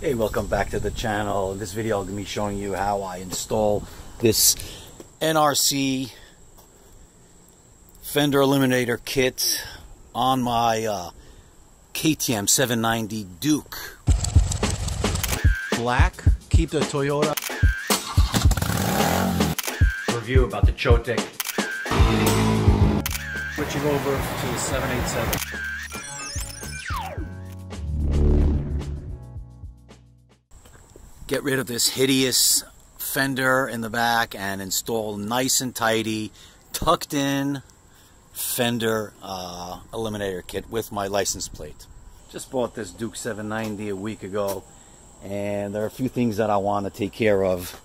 Hey, welcome back to the channel. In this video, I'm going to be showing you how I install this NRC fender eliminator kit on my uh, KTM 790 Duke. Black, keep the Toyota. Review about the Chotek. Switching over to the 787. Get rid of this hideous fender in the back and install nice and tidy, tucked in fender uh, eliminator kit with my license plate. Just bought this Duke 790 a week ago and there are a few things that I want to take care of.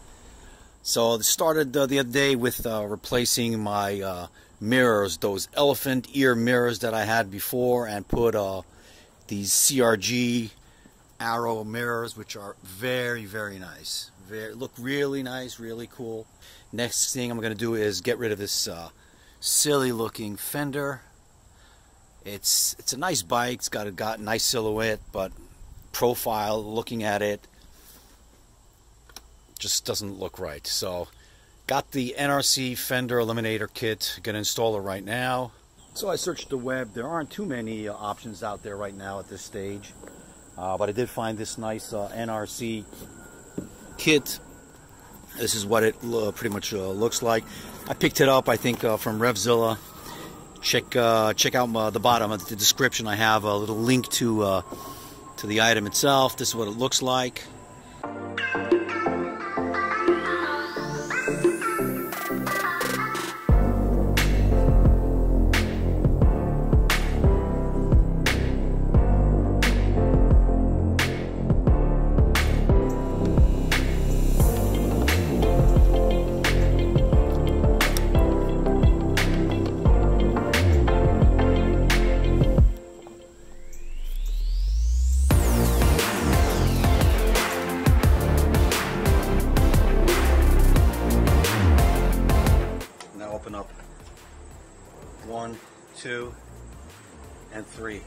So I started uh, the other day with uh, replacing my uh, mirrors, those elephant ear mirrors that I had before and put uh, these CRG arrow mirrors which are very very nice. Very look really nice really cool. Next thing I'm gonna do is get rid of this uh, silly looking fender. It's it's a nice bike. It's got a got nice silhouette but profile looking at it just doesn't look right. So got the NRC fender eliminator kit. Gonna install it right now. So I searched the web. There aren't too many uh, options out there right now at this stage uh, but I did find this nice uh, NRC kit. This is what it uh, pretty much uh, looks like. I picked it up, I think, uh, from Revzilla. Check uh, check out the bottom of the description. I have a little link to to the item itself. This is what it looks like. One, two, and three.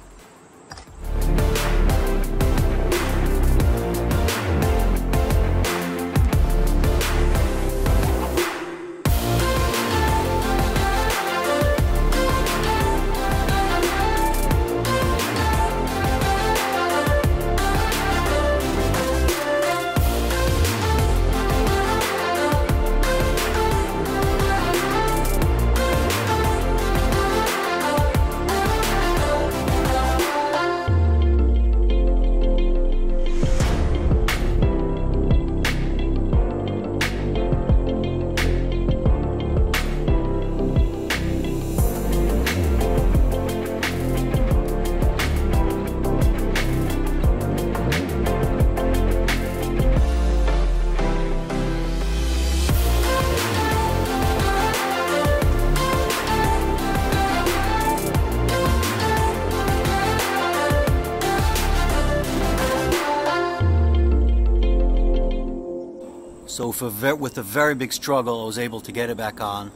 So with a very big struggle, I was able to get it back on.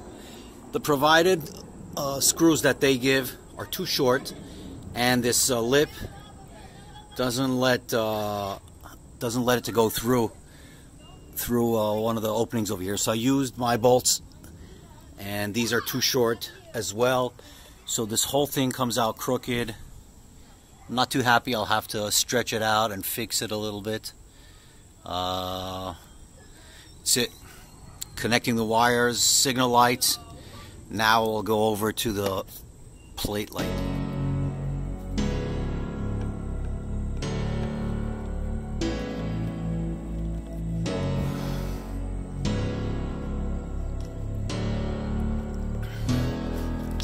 The provided uh, screws that they give are too short, and this uh, lip doesn't let uh, doesn't let it to go through through uh, one of the openings over here. So I used my bolts, and these are too short as well. So this whole thing comes out crooked. I'm not too happy. I'll have to stretch it out and fix it a little bit. Uh, it. Connecting the wires, signal lights. Now we'll go over to the plate light.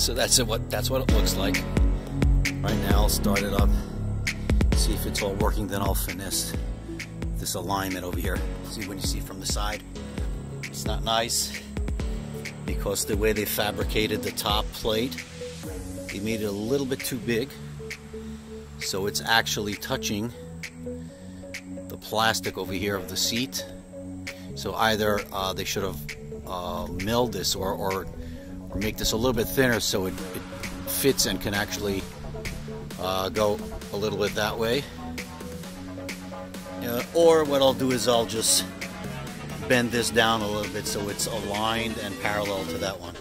So that's it. What that's what it looks like. Right now, I'll start it up. See if it's all working. Then I'll finesse this alignment over here. See when you see from the side, it's not nice because the way they fabricated the top plate, they made it a little bit too big. So it's actually touching the plastic over here of the seat. So either uh, they should have uh, milled this or, or, or make this a little bit thinner so it, it fits and can actually uh, go a little bit that way. Yeah, Or what I'll do is I'll just bend this down a little bit so it's aligned and parallel to that one.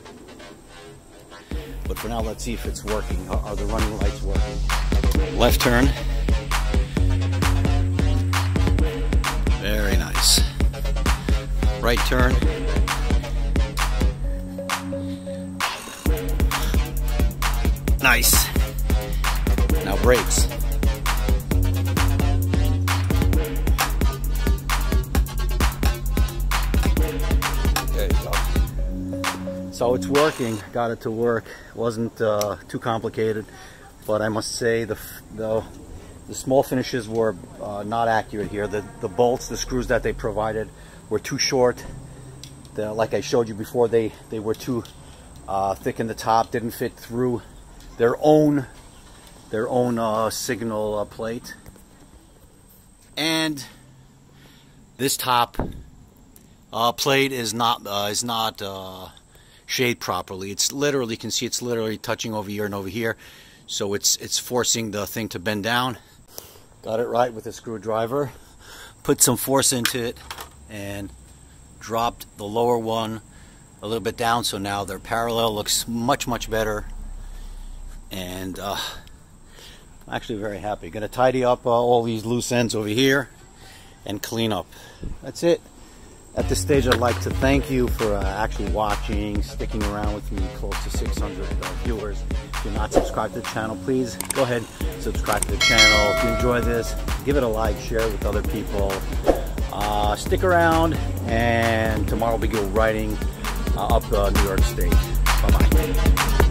But for now, let's see if it's working. Are the running lights working? Left turn. Very nice. Right turn. Nice. Now brakes. So it's working. Got it to work. wasn't uh, too complicated, but I must say the the, the small finishes were uh, not accurate here. The the bolts, the screws that they provided, were too short. The, like I showed you before, they they were too uh, thick in the top. Didn't fit through their own their own uh, signal uh, plate. And this top uh, plate is not uh, is not uh, shaped properly. It's literally you can see it's literally touching over here and over here, so it's it's forcing the thing to bend down. Got it right with a screwdriver. Put some force into it and dropped the lower one a little bit down so now they're parallel looks much much better and uh, I'm actually very happy gonna tidy up uh, all these loose ends over here and clean up that's it at this stage I'd like to thank you for uh, actually watching sticking around with me close to 600 uh, viewers if you're not subscribed to the channel please go ahead and subscribe to the channel if you enjoy this give it a like share it with other people uh, stick around and tomorrow we'll be writing uh, up uh, New York State. Bye bye.